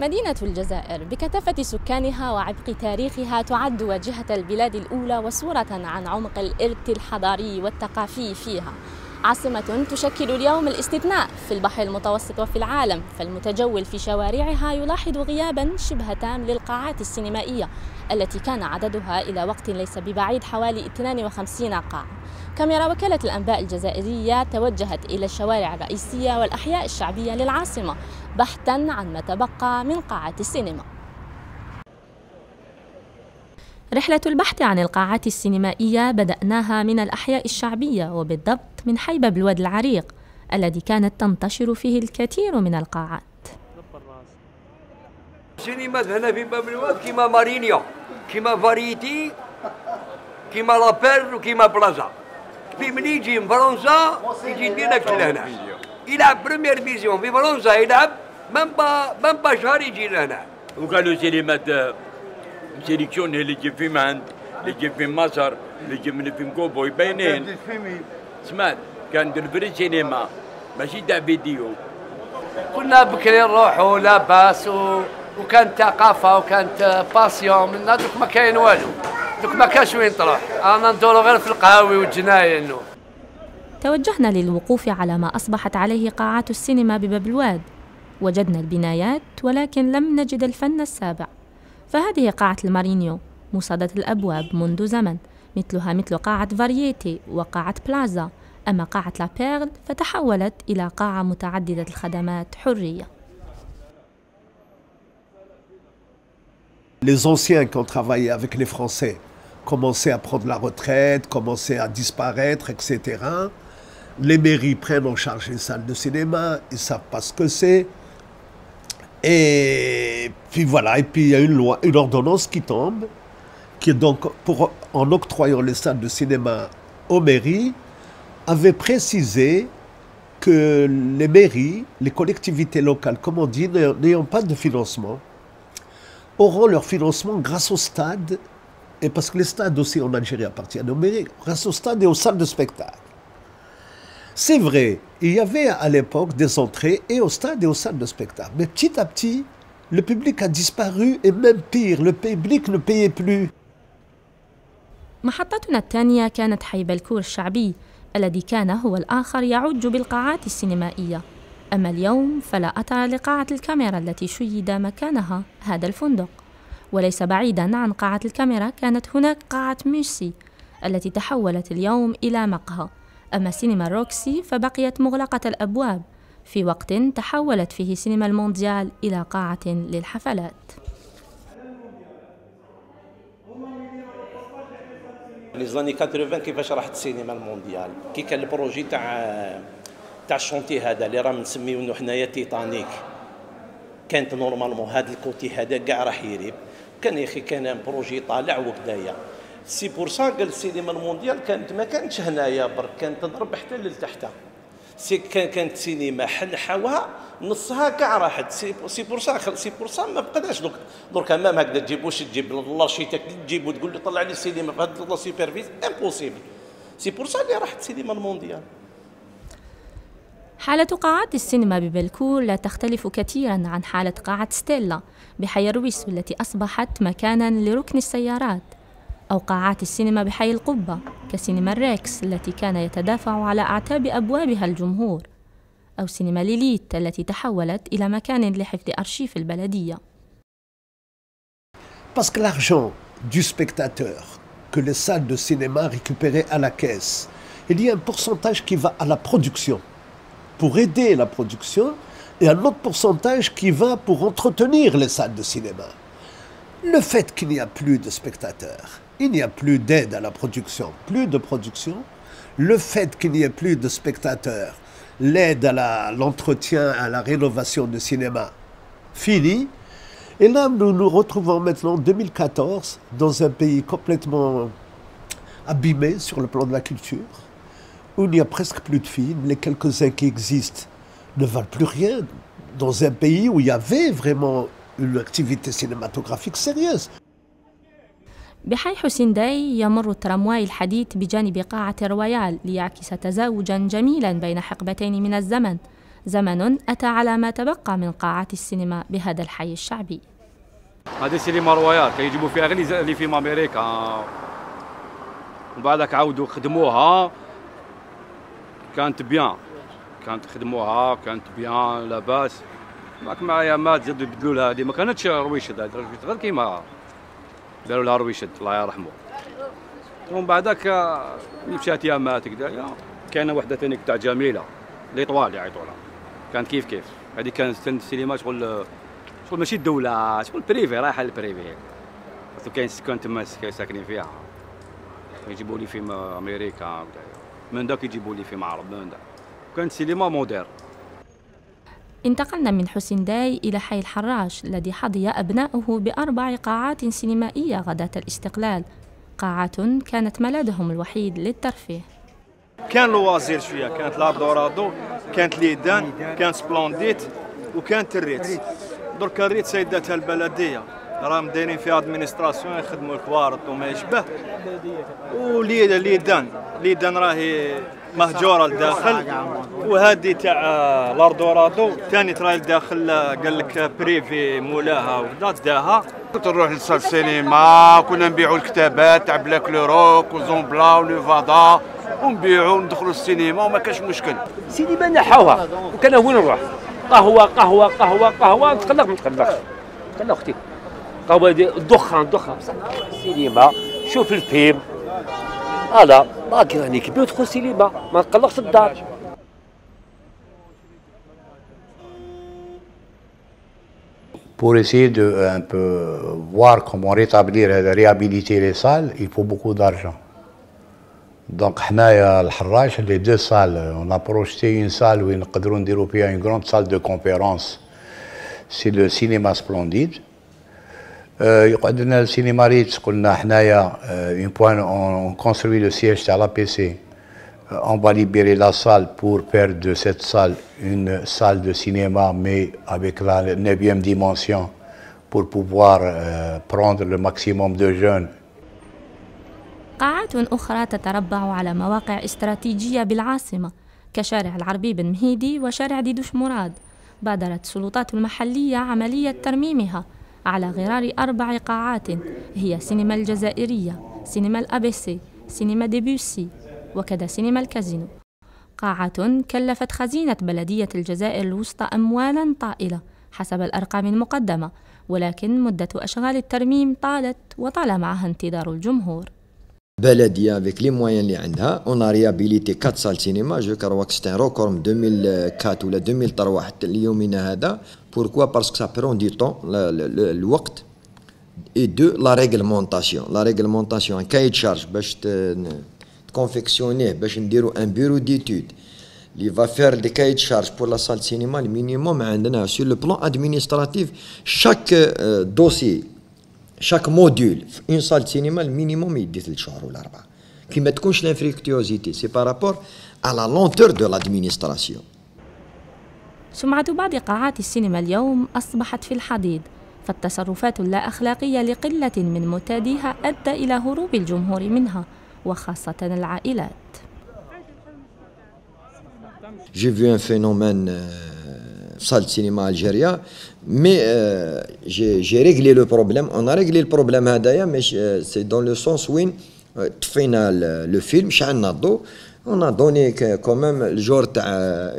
مدينة الجزائر بكثافة سكانها وعبق تاريخها تعد واجهة البلاد الأولى وصورة عن عمق الإرث الحضاري والثقافي فيها. عاصمة تشكل اليوم الاستثناء في البحر المتوسط وفي العالم فالمتجول في شوارعها يلاحظ غيابا شبه تام للقاعات السينمائية التي كان عددها إلى وقت ليس ببعيد حوالي 52 قاعة كاميرا وكالة الأنباء الجزائرية توجهت إلى الشوارع الرئيسية والأحياء الشعبية للعاصمة بحثا عن ما تبقى من قاعات السينما. رحلة البحث عن القاعات السينمائية بدأناها من الأحياء الشعبية وبالضبط من حي باب الواد العريق الذي كانت تنتشر فيه الكثير من القاعات. سينما هنا في باب الواد كيما مارينيا كيما فاريتي كيما لابير وكيما بلازا. في من يجي من فرنسا يجي لنا لهنا يلعب بريمير فيزيون في فرنسا يلعب من با من با شهر يجي لهنا وقالوا سينما سيليكسيون اللي يجي في مهند اللي يجي في مصر اللي يجي من فيلم كوبوي باينين سمعت كان الفري سينما ماشي تاع فيديو كنا بكري نروحوا لاباس و... وكانت ثقافه وكانت باسيون من دوك ما كاين والو دوك ما كاش وين تروح أنا ندورو غير في القهاوي والجناين توجهنا للوقوف على ما أصبحت عليه قاعات السينما بباب الواد. وجدنا البنايات ولكن لم نجد الفن السابع. فهذه قاعة المارينيو موصدة الأبواب منذ زمن مثلها مثل قاعة فارييتي وقاعة بلازا أما قاعة لابيرل فتحولت إلى قاعة متعددة الخدمات حرية Les anciens qui ont travaillé avec les Français commençaient à prendre la retraite, commençaient à disparaître, etc. Les mairies prennent en charge les salles de cinéma, ils savent pas ce que c'est. Et puis voilà, et puis il y a une loi, une ordonnance qui tombe, qui donc, pour, en octroyant les salles de cinéma aux mairies, avait précisé que les mairies, les collectivités locales, comme on dit, n'ayant pas de financement, auront leur financement grâce au stade, et parce que les stades aussi en Algérie appartiennent aux mairies, grâce au stade et aux salles de spectacle. C'est vrai, il y avait à l'époque des entrées et au stade et aux salles de spectacle. Mais petit à petit, le public a disparu et même pire, le public ne payait plus. محطتنا الثانية كانت حي بلكور الشعبي الذي كان هو الآخر يعج بالقاعات السينمائية أما اليوم فلا أثر لقاعة الكاميرا التي شيد مكانها هذا الفندق وليس بعيدا عن قاعة الكاميرا كانت هناك قاعة ميرسي التي تحولت اليوم إلى مقهى أما سينما روكسي فبقيت مغلقة الأبواب. في وقت تحولت فيه سينما المونديال إلى قاعة للحفلات. les années 80 كيفاش راحت السينما المونديال؟ كي كان ال projet تاع تاع ال chantier هذا اللي راه نسميو حنايا تيتانيك. كانت normalement هذا ال côté هذا كاع راح يريب. كان يا أخي كان projet طالع وكدايا c'est pour ça قال السينما المونديال كانت ما كانتش هنايا برك كانت تضرب حتى لتحت سي كان كانت سينما حنحاوها نصها كاع راحت. c'est pour ça c'est pour ça ما بقداش دوك درك même هكذا تجيب واش تجيب l'architecte تجيب وتقول له طلع لي السينما في هذا لا impossible c'est pour ça اللي راحت السينما المونديال. حالة قاعات السينما ببلكور لا تختلف كثيرا عن حالة قاعة ستيلا بحي الرويسو والتي أصبحت مكانا لركن السيارات. أو قاعات السينما بحي القبة كسينما الريكس التي كان يتدافع على أعتاب أبوابها الجمهور أو سينما ليليت التي تحولت إلى مكان لحفظ أرشيف البلدية Parce que l'argent du spectateur que les salles de cinéma récupéraient à la caisse, il y a un pourcentage qui va à la production, pour aider la production, et un autre pourcentage qui va pour entretenir les salles de cinéma. Le fait qu'il n'y a plus de spectateurs, il n'y a plus d'aide à la production, plus de production, le fait qu'il n'y ait plus de spectateurs, l'aide à l'entretien, à la rénovation du cinéma, fini. Et là, nous nous retrouvons maintenant en 2014 dans un pays complètement abîmé sur le plan de la culture, où il n'y a presque plus de films, les quelques-uns qui existent ne valent plus rien, dans un pays où il y avait vraiment une activité cinématographique sérieuse. بحي حسين داي يمر الترامواي الحديث بجانب قاعة رويال ليعكس تزاوجا جميلا بين حقبتين من الزمن. زمن أتى على ما تبقى من قاعات السينما بهذا الحي الشعبي. هذه سينما رويال كيجيبوا فيها غير اللي في أمريكا. وبعدك عاودوا خدموها. كانت bien. كانت خدموها كانت bien لاباس. معك معايا مات زادوا يبدلوا لها هذه. ما كانتش رويشد هذه غير كيما. داروا لها رويشد الله يرحمه. ومن بعدك مشات يا مات كذا كاينة وحدة ثاني تاع جميلة l'Étoile يعيطوا لها كانت كيف كيف؟ هذه كانت السينما شغل شغل ماشي الدولة شغل privé رايحه لل privé كاين سكان تما ساكنين فيها. يجيبوا لي فيلم أمريكا من داك يجيبوا لي فيلم عرب من داك. كانت سينما moderne انتقلنا من حسين داي إلى حي الحراش الذي حظي أبناؤه بأربع قاعات سينمائية غداة الاستقلال. قاعات كانت ملاذهم الوحيد للترفيه. كان لوازير شوية كانت لاردورادو كانت ليدان كانت سبلونديت وكانت الريت درك الريت سيداتها البلدية. راهم دايرين فيها أدمينستراسيون يخدموا الكوارط وما يشبه وليدان ليدان راهي مهجورة لداخل. وهذه تاع لاردورادو ثاني تراي لداخل قال لك بريفي مولاها وكذا داها. كنت نروح لصال السينما كنا نبيعوا الكتابات تاع بلاك لوروك وزومبلا وليفادا ونبيعوا وندخلوا السينما وما كانش مشكل. سينما نحوها وكان وين نروح. قهوة قهوة قهوة قهوة. نتقلق ما نتقلقش. قال أختي قهوة الدخان الدخان السينما شوف الفيلم. هذا باقي راني كبير ودخل السينما ما نتقلقش الدار Pour essayer de un peu voir comment rétablir, réhabiliter les salles, il faut beaucoup d'argent. Donc, حنايا الحراش les deux salles, on a projeté une salle où نقدروا نديروا فيها une grande salle de conférence. C'est le cinéma splendide. يقعد لنا السينما ريتس قلنا حنايا اون بوان اون كونستروي لو سيج تاع لا بي سي اون با ليبيري لا سال بور بير دو سيت سال une salle de cinéma mais avec la neuvième dimension pour pouvoir prendre le maximum de gens قاعات أخرى تتربع على مواقع استراتيجية بالعاصمة كشارع العربي بن مهيدي وشارع ديدوش مراد. بادرت السلطات المحلية عملية ترميمها. على غرار أربع قاعات. هي سينما الجزائرية سينما ال ABC سينما ديبيوسي وكذا سينما الكازينو. قاعة كلفت خزينة بلدية الجزائر الوسطى أموالا طائلة حسب الأرقام المقدمة ولكن مدة أشغال الترميم طالت وطال معها انتظار الجمهور. بلديه avec les moyens اللي عندها. on réhabilitait 4 salles cinéma je crois c'était en cours من 2004 ولا 2003 حتى ليومنا هذا. pourquoi parce que ça prend du temps الوقت et de la réglementation la réglementation cahier de charges باش تكونفيكسيونيه باش نديرو ان بيرو ديتود des cahiers de charge pour la salle de cinéma. Le minimum عندنا sur le plan administratif chaque euh, chaque module في de cinéma le minimum يدي ثلاث شهور ولا أربعة كي ما تكونش par rapport à la lenteur de l'administration. سمعة بعض قاعات السينما اليوم أصبحت في الحضيض فالتصرفات اللا أخلاقية لقلة من معتاديها أدى إلى هروب الجمهور منها وخاصة العائلات. J'ai vu un phénomène euh, salle de cinéma algérien, mais euh, j'ai réglé le problème. On a réglé le problème هذايا mais euh, c'est dans le sens où طفينا le film شعلنا الضوء on a donné quand même le genre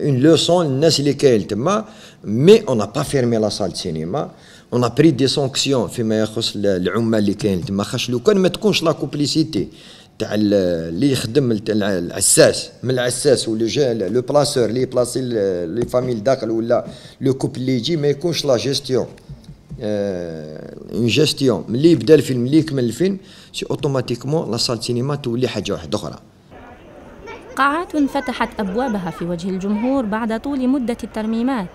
une leçon للناس اللي كاين تما mais on n'a pas fermé la salle de cinéma on a pris des sanctions فيما يخص العمال اللي كاين تما خاطش لو كان ما تكونش لا كوبليسيتي تاع اللي يخدم العساس. من العساس ولا le placeur اللي placer les familles الداخل ولا le couple اللي يجي ما يكونش لا جيستيون اون جيستيون ملي يبدا الفيلم ملي يكمل الفيلم c'est automatiquement la salle cinéma تولي حاجة واحدة أخرى. قاعات فتحت أبوابها في وجه الجمهور بعد طول مدة الترميمات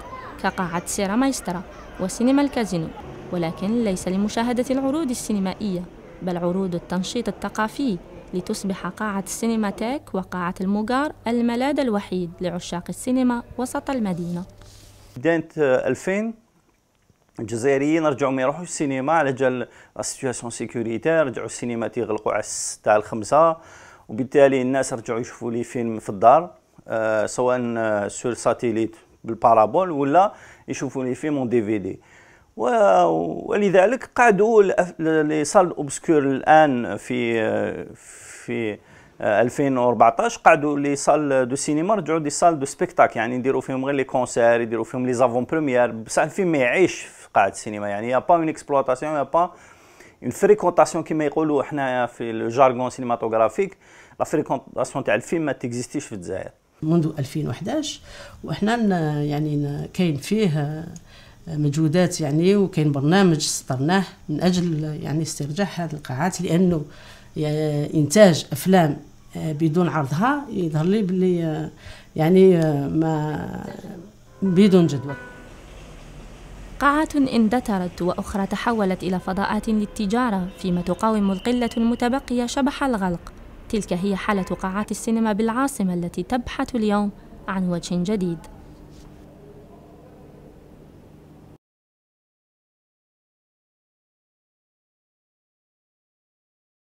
كقاعة سيرا مايسترا وسينما الكازينو. ولكن ليس لمشاهدة العروض السينمائية بل عروض التنشيط الثقافي لتصبح قاعة السينماتيك وقاعة الموغار الملاذ الوحيد لعشاق السينما وسط المدينة. بداية 2000 الجزائريين رجعوا ما يروحوش السينما على جال situation sécuritaire رجعوا السينما تيغلقوا على الستة الخمسة وبالتالي الناس رجعوا يشوفوا لي فيلم في الدار أه سواء sur satellite بال parabole ولا يشوفوا les films en DVD ولذلك قعدوا les salles obscures الآن في في 2014 قعدوا les salles de cinéma رجعوا des salles de spectacle. يعني يديروا فيهم غير les concerts يديروا فيهم les avant-premières بصح الفيلم ما يعيش في قاعه السينما يعني y a pas une exploitation y a pas une fréquentation كيما يقولوا حنايا في ال jargon cinématographique la fréquentation تاع الفيلم ما تكزيستيش في الجزائر. منذ 2011 وحنا يعني كاين فيه مجهودات يعني وكاين برنامج سطرناه من أجل يعني استرجاع هذه القاعات لأنه إنتاج أفلام بدون عرضها يظهر لي بلي يعني ما بدون جدوى قاعات اندثرت وأخرى تحولت إلى فضاءات للتجارة فيما تقاوم القلة المتبقية شبح الغلق. تلك هي حالة قاعات السينما بالعاصمة التي تبحث اليوم عن وجه جديد.